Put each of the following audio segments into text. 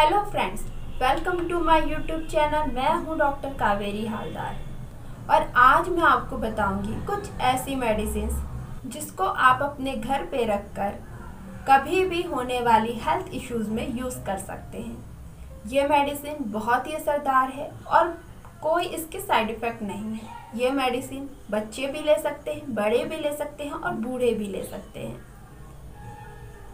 Hello friends welcome to my YouTube channel मैं हूँ doctor Kaveri Haldar. और आज मैं आपको बताऊँगी कुछ ऐसी मेडिसिन जिसको आप अपने घर पे रखकर कभी भी होने वाली हेल्थ इश्यूज़ में यूज़ कर सकते हैं। ये मेडिसिन बहुत ही असरदार है और कोई इसके साइड इफ़ेक्ट नहीं है। ये मेडिसिन बच्चे भी ले सकते हैं, बड़े भी ले सकते हैं और बूढ़े भी ले सकते हैं।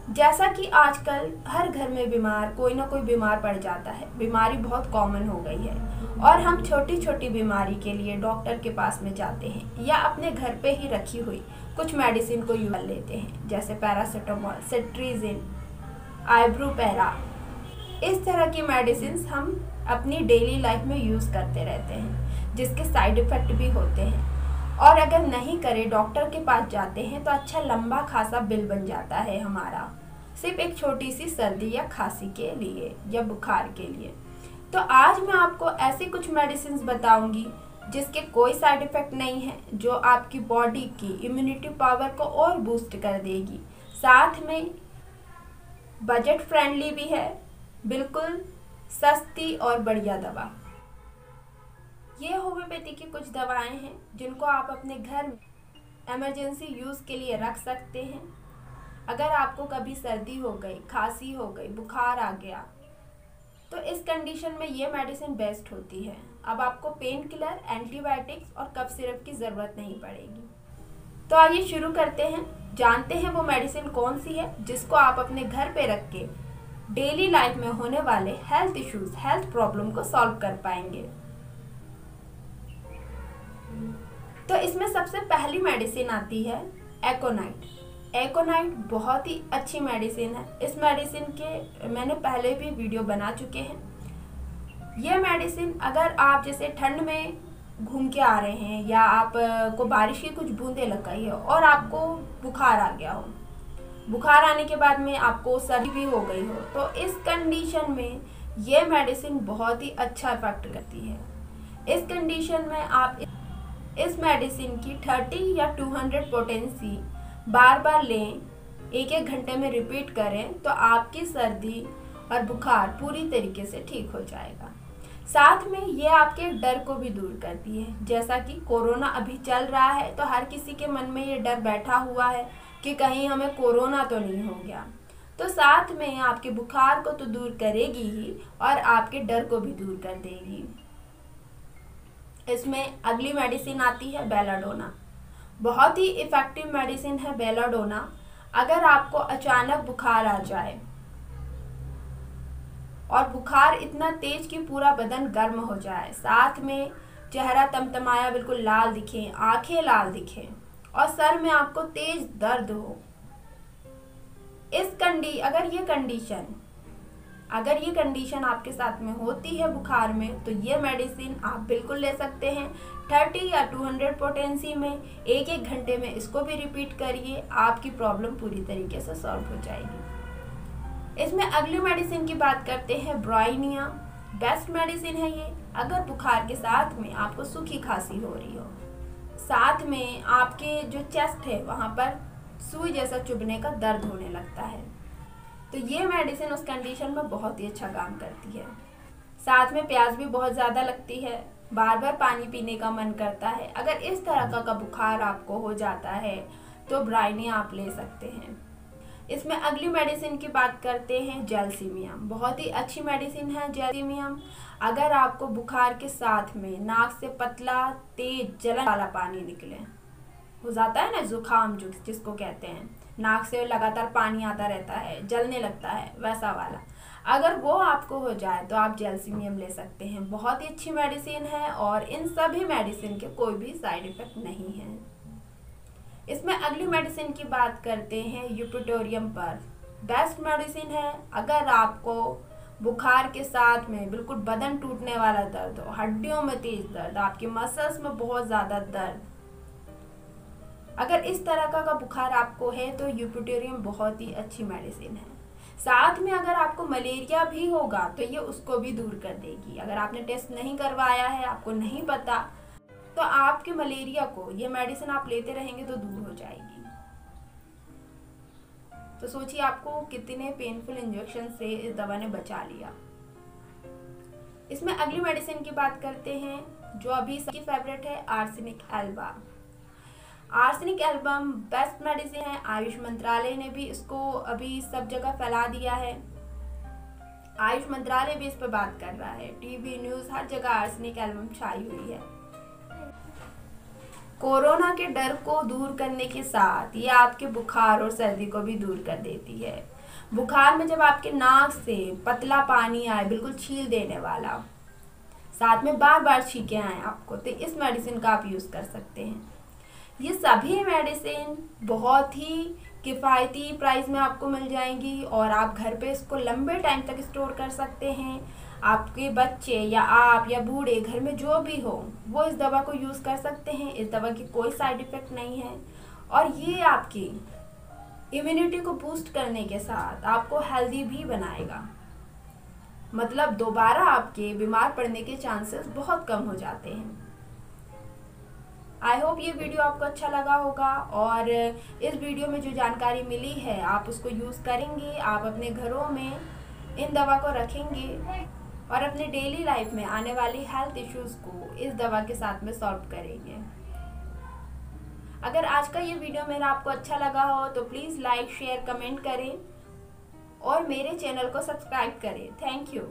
जैसा कि आजकल हर घर में बीमार, कोई ना कोई बीमार पड़ जाता है। बीमारी बहुत कॉमन हो गई है। और हम छोटी छोटी बीमारी के लिए डॉक्टर के पास में जाते हैं या अपने घर पे ही रखी हुई कुछ मेडिसिन को यूज़ लेते हैं, जैसे पैरासीटामोल सेट्रीजिन आईब्रू पैरा इस तरह की मेडिसिन हम अपनी डेली लाइफ में यूज़ करते रहते हैं, जिसके साइड इफ़ेक्ट भी होते हैं। और अगर नहीं करें डॉक्टर के पास जाते हैं तो अच्छा लंबा खासा बिल बन जाता है हमारा। सिर्फ़ एक छोटी सी सर्दी या खांसी के लिए या बुखार के लिए। तो आज मैं आपको ऐसी कुछ मेडिसिन बताऊँगी, जिसके कोई साइड इफ़ेक्ट नहीं है, जो आपकी बॉडी की इम्यूनिटी पावर को और बूस्ट कर देगी। साथ में बजट फ्रेंडली भी है, बिल्कुल सस्ती और बढ़िया दवा। ये होम्योपैथी की कुछ दवाएँ हैं, जिनको आप अपने घर में एमरजेंसी यूज़ के लिए रख सकते हैं। अगर आपको कभी सर्दी हो गई, खांसी हो गई, बुखार आ गया तो इस कंडीशन में ये मेडिसिन बेस्ट होती है। अब आपको पेन किलर एंटीबायोटिक्स और कफ सिरप की ज़रूरत नहीं पड़ेगी। तो आइए शुरू करते हैं। जानते हैं वो मेडिसिन कौन सी है, जिसको आप अपने घर पे रख के डेली लाइफ में होने वाले हेल्थ इश्यूज़ हेल्थ प्रॉब्लम को सॉल्व कर पाएँगे। तो इसमें सबसे पहली मेडिसिन आती है एकोनाइट एकोनाइट बहुत ही अच्छी मेडिसिन है। इस मेडिसिन के मैंने पहले भी वीडियो बना चुके हैं। ये मेडिसिन अगर आप जैसे ठंड में घूम के आ रहे हैं या आप को बारिश की कुछ बूंदे लग गई है और आपको बुखार आ गया हो, बुखार आने के बाद में आपको सर्दी भी हो गई हो तो इस कंडीशन में ये मेडिसिन बहुत ही अच्छा इफ़ेक्ट करती है। इस कंडीशन में आप इस मेडिसिन की 30 या 200 पोटेंसी बार बार लें एक एक घंटे में रिपीट करें तो आपकी सर्दी और बुखार पूरी तरीके से ठीक हो जाएगा। साथ में ये आपके डर को भी दूर करती है। जैसा कि कोरोना अभी चल रहा है तो हर किसी के मन में ये डर बैठा हुआ है कि कहीं हमें कोरोना तो नहीं हो गया। तो साथ में आपके बुखार को तो दूर करेगी ही और आपके डर को भी दूर कर देगी। इसमें अगली मेडिसिन आती है बेलाडोना बहुत ही इफ़ेक्टिव मेडिसिन है बेलाडोना अगर आपको अचानक बुखार आ जाए। और बुखार इतना तेज कि पूरा बदन गर्म हो जाए। साथ में चेहरा तमतमाया बिल्कुल लाल दिखे, आँखें लाल दिखे और सर में आपको तेज दर्द हो। इस कंडी अगर ये कंडीशन अगर ये कंडीशन आपके साथ में होती है बुखार में तो ये मेडिसिन आप बिल्कुल ले सकते हैं। 30 या 200 पोटेंसी में, एक एक घंटे में इसको भी रिपीट करिए, आपकी प्रॉब्लम पूरी तरीके से सॉल्व हो जाएगी। इसमें अगली मेडिसिन की बात करते हैं ब्राइनिया बेस्ट मेडिसिन है ये, अगर बुखार के साथ में आपको सूखी खांसी हो रही हो। साथ में आपके जो चेस्ट है, वहाँ पर सुई जैसा चुभने का दर्द होने लगता है। तो ये मेडिसिन उस कंडीशन में बहुत ही अच्छा काम करती है। साथ में प्याज भी बहुत ज़्यादा लगती है। बार बार पानी पीने का मन करता है। अगर इस तरह का, का बुखार आपको हो जाता है तो ब्राइनी आप ले सकते हैं। इसमें अगली मेडिसिन की बात करते हैं जेलसीमियम बहुत ही अच्छी मेडिसिन है जेलसीमियम अगर आपको बुखार के साथ में नाक से पतला तेज जलन वाला पानी निकले हो जाता है ना जुकाम जो जिसको कहते हैं। नाक से लगातार पानी आता रहता है, जलने लगता है, वैसा वाला। अगर वो आपको हो जाए तो आप जेलसीमियम ले सकते हैं। बहुत ही अच्छी मेडिसिन है और इन सभी मेडिसिन के कोई भी साइड इफ़ेक्ट नहीं है। इसमें अगली मेडिसिन की बात करते हैं यूपिटोरियम पर। बेस्ट मेडिसिन है, अगर आपको बुखार के साथ में बिल्कुल बदन टूटने वाला दर्द हो, हड्डियों में तेज दर्द, आपके मसल्स में बहुत ज़्यादा दर्द अगर इस तरह का, का बुखार आपको है तो यूपिटोरियम बहुत ही अच्छी मेडिसिन है। साथ में अगर आपको मलेरिया भी होगा तो ये उसको भी दूर कर देगी। अगर आपने टेस्ट नहीं करवाया है आपको नहीं पता तो आपके मलेरिया को ये मेडिसिन आप लेते रहेंगे तो दूर हो जाएगी। तो सोचिए आपको कितने पेनफुल इंजेक्शन से इस दवा ने बचा लिया। इसमें अगली मेडिसिन की बात करते हैं जो अभी सबकी फेवरेट है arsenic alba arsenic album, best medicine है, आयुष मंत्रालय ने भी इसको अभी सब जगह फैला दिया है। आयुष मंत्रालय भी इस पर बात कर रहा है। टीवी न्यूज़ हर जगह आर्सेनिक एल्बम छाई हुई है। कोरोना के डर को दूर करने के साथ ये आपके बुखार और सर्दी को भी दूर कर देती है। बुखार में जब आपके नाक से पतला पानी आए, बिल्कुल छील देने वाला, साथ में बार बार छीके आए आपको तो इस मेडिसिन का आप यूज़ कर सकते हैं। ये सभी मेडिसिन बहुत ही किफ़ायती प्राइस में आपको मिल जाएँगी और आप घर पे इसको लंबे टाइम तक स्टोर कर सकते हैं। आपके बच्चे या आप या बूढ़े घर में जो भी हो, वो इस दवा को यूज़ कर सकते हैं। इस दवा की कोई साइड इफ़ेक्ट नहीं है। और ये आपकी इम्यूनिटी को बूस्ट करने के साथ आपको हेल्दी भी बनाएगा। मतलब दोबारा आपके बीमार पड़ने के चांसेस बहुत कम हो जाते हैं। आई होप ये वीडियो आपको अच्छा लगा होगा और इस वीडियो में जो जानकारी मिली है, आप उसको यूज़ करेंगे, आप अपने घरों में इन दवा को रखेंगे और अपने डेली लाइफ में आने वाली हेल्थ इश्यूज़ को इस दवा के साथ में सॉल्व करेंगे। अगर आज का ये वीडियो मेरा आपको अच्छा लगा हो तो प्लीज़ लाइक शेयर कमेंट करें और मेरे चैनल को सब्सक्राइब करें। Thank you